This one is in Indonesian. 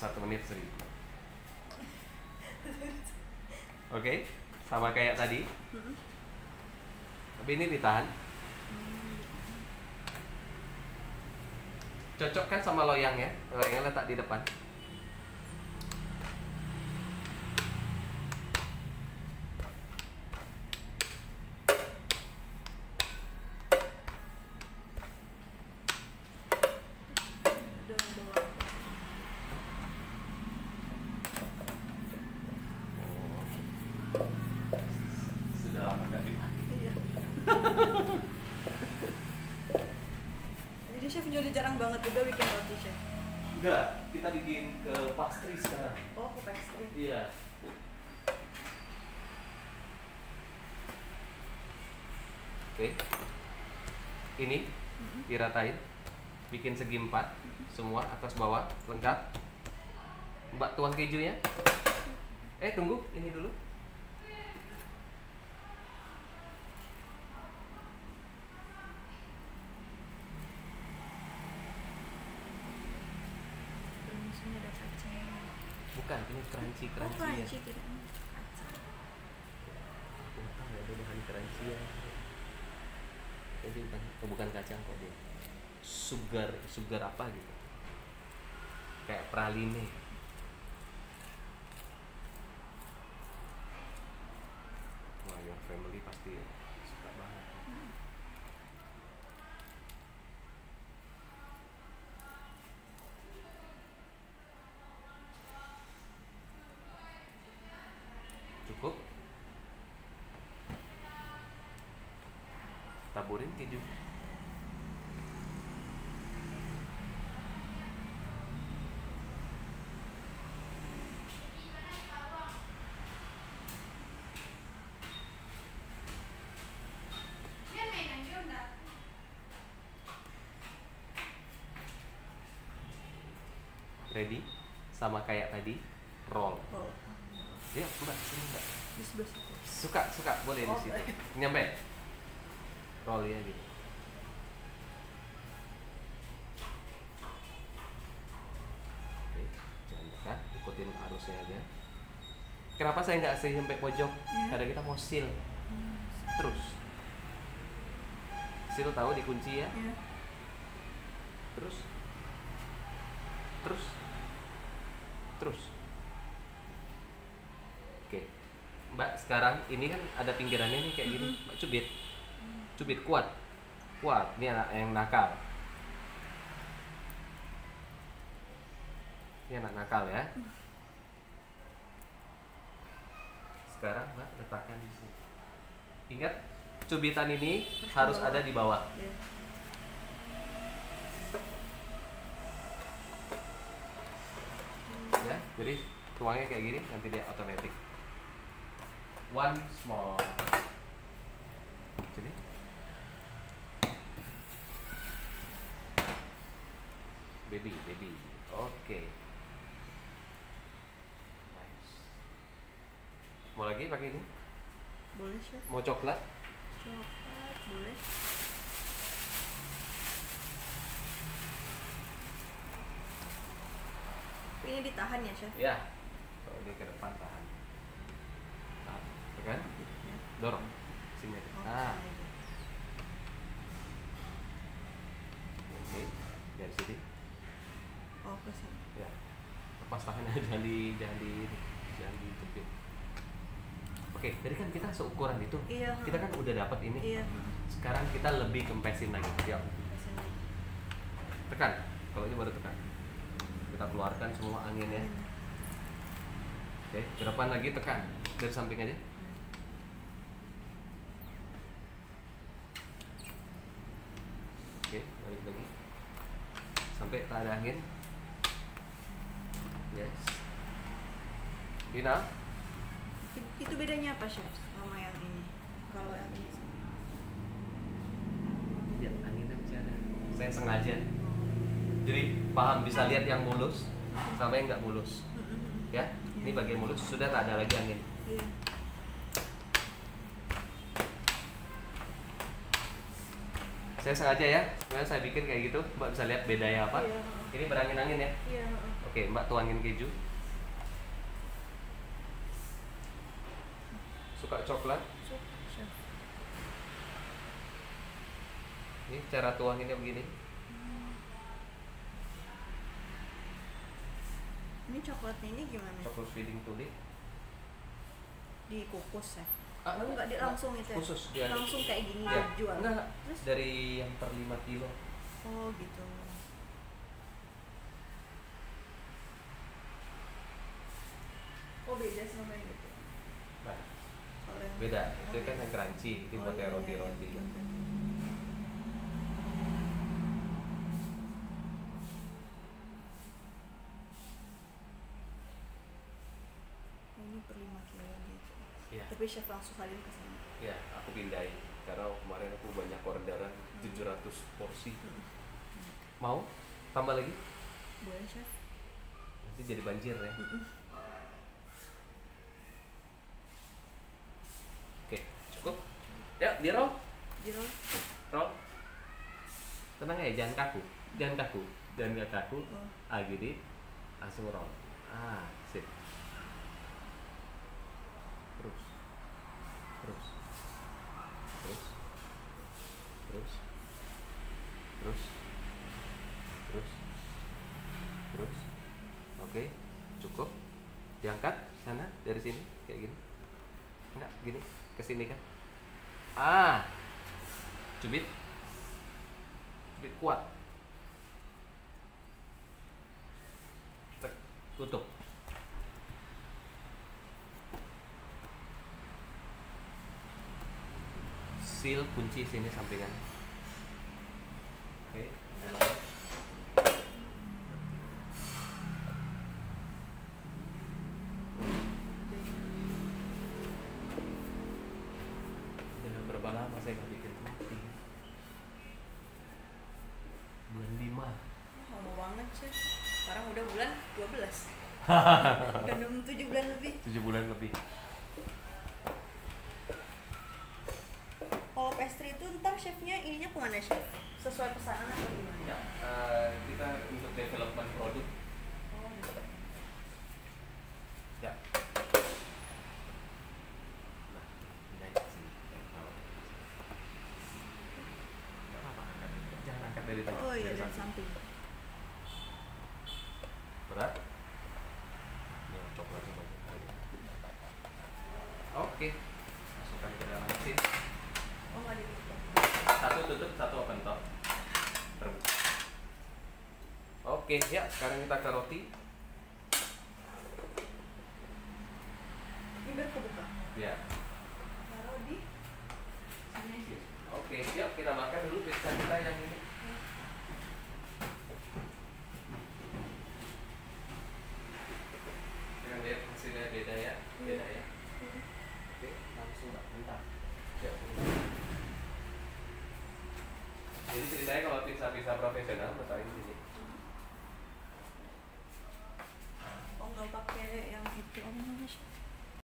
satu menit seribu oke sama kayak tadi. Tapi ini ditahan. Cocok kan sama loyangnya loyangnya letak di depan Udah bawa. sudah lama nggak dipakai Iya. Jadi jarang banget juga bikin roti chef. enggak kita bikin ke pastry sekarang. Oh, ke pastry. iya. Oke. Ini diratain. Bikin segi empat. Semua atas bawah lengkap. Mbak tuang kejunya. Eh tunggu ini dulu Belum sini ada kacang. bukan ini crunchy Oh, crunchy ya. crunchy. Kacang. Aku nggak tahu ya, ada bahan crunchy ya. Jadi bukan oh, bukan kacang kok dia. Sugar sugar apa gitu. Kayak praline. Wah your family pasti suka banget. Cukup taburin keju. Ready? Sama kayak tadi roll. Oh, ya mbak sini situ. suka suka. Boleh di Oh, situ baik. nyampe roll ya gitu. Oke jangan dekat ikutin arusnya aja. Kenapa saya nggak sih sampai pojok? Iya. karena kita mau seal. Hmm. terus. Seal tahu dikunci ya? Iya. terus. Terus. Terus. Oke. Mbak sekarang ini kan ada pinggirannya nih kayak gini. Mbak cubit cubit kuat. Kuat ini anak yang nakal. Ini anak nakal ya. Sekarang mbak letakkan di sini. Ingat cubitan ini harus ada di bawah. Ya jadi tuangnya kayak gini nanti dia otomatis. One small. Jadi baby baby. Oke. Nice. Mau lagi pakai ini? Boleh chef. mau coklat? Coklat boleh. Ini ditahan ya chef? ya kalau dia ke depan tahan. Tahan. Kan? Ya. dorong. Sini Oh, ah ke sini aja. oke dari sini Oh, ke sini. ya lepas tangannya jangan di jangan di jangan ditepin oke tadi kan kita seukuran itu Iya. kita kan udah dapat ini. Iya. sekarang kita lebih kempesin lagi ya. Sini. tekan kalau ini baru tekan. Kita keluarkan semua anginnya oke ke depan lagi tekan. Dari samping aja. Oke balik lagi. Sampai tak ada angin yes Dina It- Itu bedanya apa chef sama yang ini? Kalau yang ini. ya anginnya masih ada. Saya sengaja. Jadi paham bisa lihat yang mulus sama yang nggak mulus. Ya ini bagian mulus sudah tak ada lagi angin saya sengaja ya sebenarnya saya bikin kayak gitu mbak bisa lihat bedanya apa Iya. ini berangin-angin ya Iya. oke mbak tuangin keju suka coklat ini cara tuanginnya begini Ini coklatnya ini gimana? coklat feeding tulik Dikukus ya? Ah, enggak, dia langsung itu ya? khusus dia Langsung kayak gini ya, jual? enggak, enggak. Terus? dari yang per 5 kilo Oh gitu. Oh beda sama yang gitu. nah, beda itu kan yang crunchy itu Oh, buat iya, yang iya, roti-roti iya, oke, oke. Oh, Ini per 5 kilo gitu. Iya. Tapi chef langsung salin ke sana. ya aku pindahin. Karena kemarin aku banyak orderan 700 porsi. Mau? Tambah lagi? Boleh chef? nanti jadi banjir ya. Oke cukup. Ya di roll. Di roll. roll. Tenang ya jangan kaku. Jangan kaku. Jangan kaku. Oh. ah gini langsung roll. Ah sip terus terus terus terus terus? Terus? Terus? Oke cukup. Diangkat sana dari sini kayak gini. Enggak gini ke sini kan. Ah cubit cubit kuat. Tutup. Seal kunci sini sampingan oke nyalain. Udah berapa lama saya nggak bikin roti? Bulan lima. Oh, lama banget chef. Sekarang udah bulan 12. udah 6, 7 bulan lebih. Tujuh bulan lebih. Kalau pastry itu ntar chefnya ininya ke mana chef? Sesuai pesanan atau gimana? Ya, eh, kita untuk development produk. Oh, gitu. Ya. Nah, dari tengah. Oh iya dari dari samping. samping. Berat. Ya, coklatnya banyak kali. Oke. Masukkan ke dalam mesin. Oh. Satu tutup, satu open top. Rebus. Oke, ya sekarang kita ke roti. Ini biar kebuka. Ya. Taruh di sini. Oke, siap kita makan dulu pizza kita yang ini. Jangan lihat hasilnya beda ya, beda ya. Oke, langsung mbak, bentar. Siap. Jadi ceritanya kalau pizza-pizza profesional letaknya di